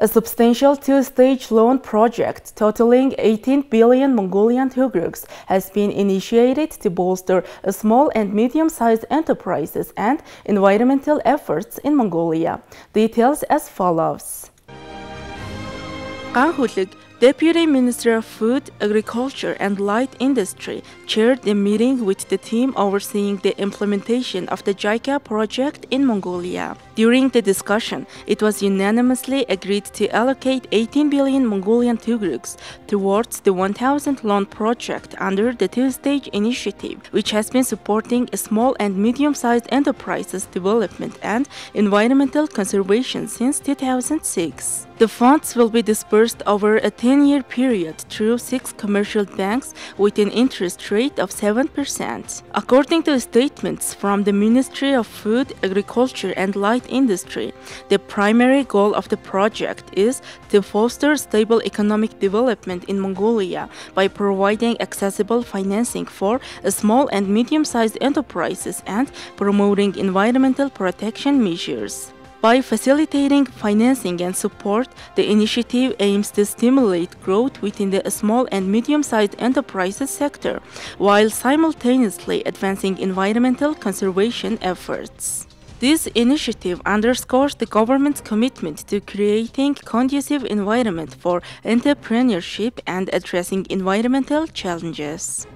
A substantial two-stage loan project totaling 18 billion Mongolian tugruks has been initiated to bolster small and medium-sized enterprises and environmental efforts in Mongolia. Details as follows. Deputy Minister of Food, Agriculture and Light Industry chaired the meeting with the team overseeing the implementation of the JICA project in Mongolia. During the discussion, it was unanimously agreed to allocate 18 billion Mongolian tugruks towards the 1000 loan project under the two-stage initiative, which has been supporting small and medium-sized enterprises development and environmental conservation since 2006. The funds will be disbursed over a 10-year period through six commercial banks with an interest rate of 7%. According to statements from the Ministry of Food, Agriculture and Light Industry, the primary goal of the project is to foster stable economic development in Mongolia by providing accessible financing for small and medium-sized enterprises and promoting environmental protection measures. By facilitating financing and support, the initiative aims to stimulate growth within the small and medium-sized enterprises sector, while simultaneously advancing environmental conservation efforts. This initiative underscores the government's commitment to creating a conducive environment for entrepreneurship and addressing environmental challenges.